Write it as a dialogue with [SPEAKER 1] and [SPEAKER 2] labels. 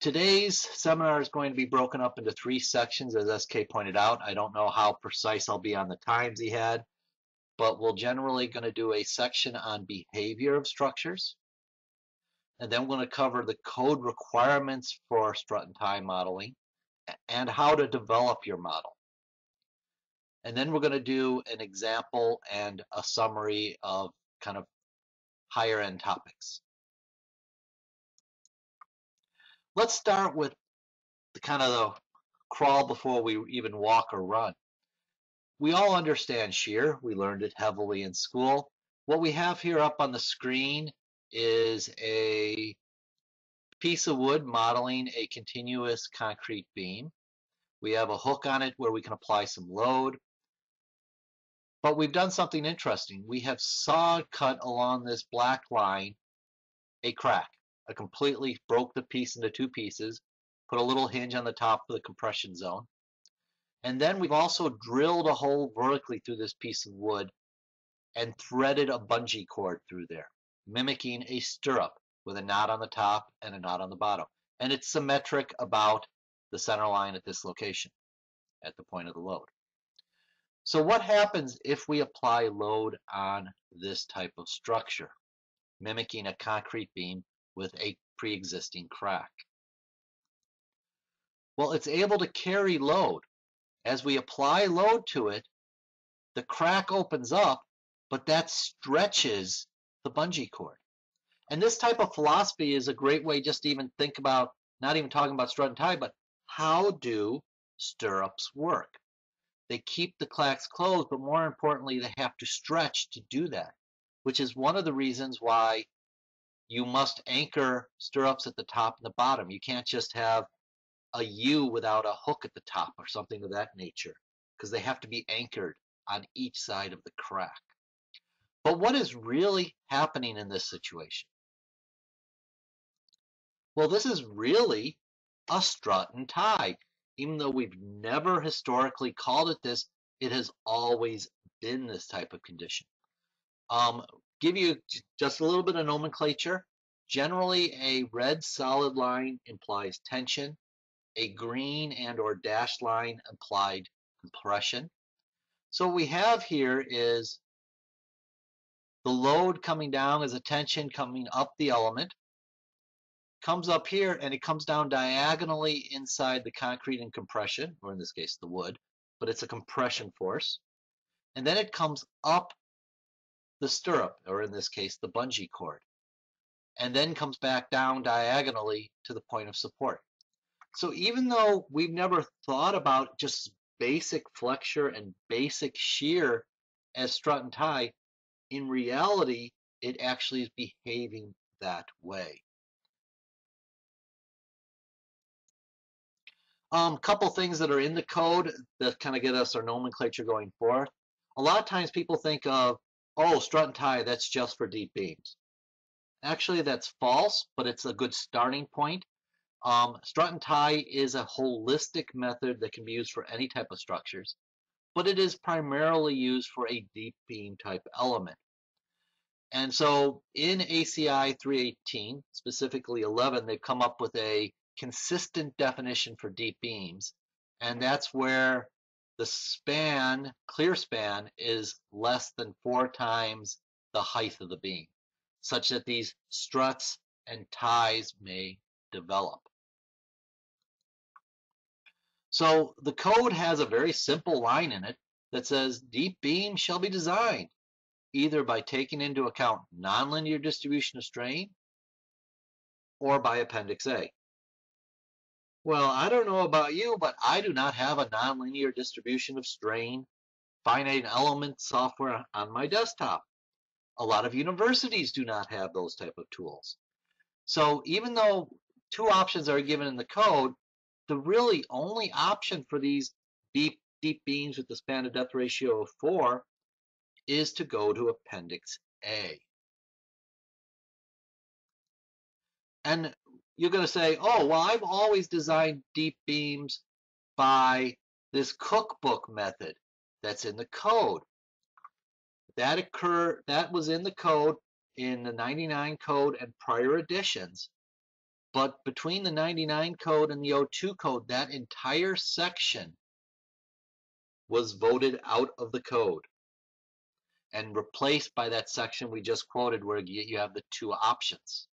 [SPEAKER 1] Today's seminar is going to be broken up into three sections, as SK pointed out. I don't know how precise I'll be on the times he had, but we're generally going to do a section on behavior of structures. And then we're going to cover the code requirements for strut and tie modeling and how to develop your model. And then we're going to do an example and a summary of kind of higher end topics. Let's start with the kind of the crawl before we even walk or run. We all understand shear. We learned it heavily in school. What we have here up on the screen is a piece of wood modeling a continuous concrete beam. We have a hook on it where we can apply some load. But we've done something interesting. We have saw cut along this black line a crack. I completely broke the piece into two pieces, put a little hinge on the top of the compression zone. And then we've also drilled a hole vertically through this piece of wood and threaded a bungee cord through there, mimicking a stirrup with a knot on the top and a knot on the bottom. And it's symmetric about the center line at this location, at the point of the load. So what happens if we apply load on this type of structure, mimicking a concrete beam with a pre-existing crack? Well, it's able to carry load. As we apply load to it, the crack opens up, but that stretches the bungee cord. And this type of philosophy is a great way just to even think about, not even talking about strut and tie, but how do stirrups work? They keep the clacks closed, but more importantly, they have to stretch to do that, which is one of the reasons why you must anchor stirrups at the top and the bottom. You can't just have a U without a hook at the top or something of that nature because they have to be anchored on each side of the crack. But what is really happening in this situation? Well, this is really a strut and tie. Even though we've never historically called it this, it has always been this type of condition. Um, give you just a little bit of nomenclature. Generally, a red solid line implies tension. A green and or dashed line implied compression. So what we have here is the load coming down as a tension coming up the element, comes up here and it comes down diagonally inside the concrete and compression, or in this case the wood, but it's a compression force. And then it comes up the stirrup, or in this case, the bungee cord, and then comes back down diagonally to the point of support. So even though we've never thought about just basic flexure and basic shear as strut and tie, in reality, it actually is behaving that way. A um, couple things that are in the code that kind of get us our nomenclature going forth. A lot of times people think of oh, strut and tie, that's just for deep beams. Actually, that's false, but it's a good starting point. Um, strut and tie is a holistic method that can be used for any type of structures, but it is primarily used for a deep beam type element. And so in ACI 318, specifically 11, they've come up with a consistent definition for deep beams. And that's where the span, clear span, is less than four times the height of the beam, such that these struts and ties may develop. So the code has a very simple line in it that says deep beams shall be designed either by taking into account nonlinear distribution of strain or by Appendix A. Well, I don't know about you, but I do not have a nonlinear distribution of strain finite element software on my desktop. A lot of universities do not have those type of tools. So even though two options are given in the code, the really only option for these deep, deep beams with the span to depth ratio of 4 is to go to Appendix A. And you're going to say, oh, well, I've always designed deep beams by this cookbook method that's in the code. That occur that was in the code in the 99 code and prior editions. But between the 99 code and the 02 code, that entire section was voted out of the code and replaced by that section we just quoted where you have the two options.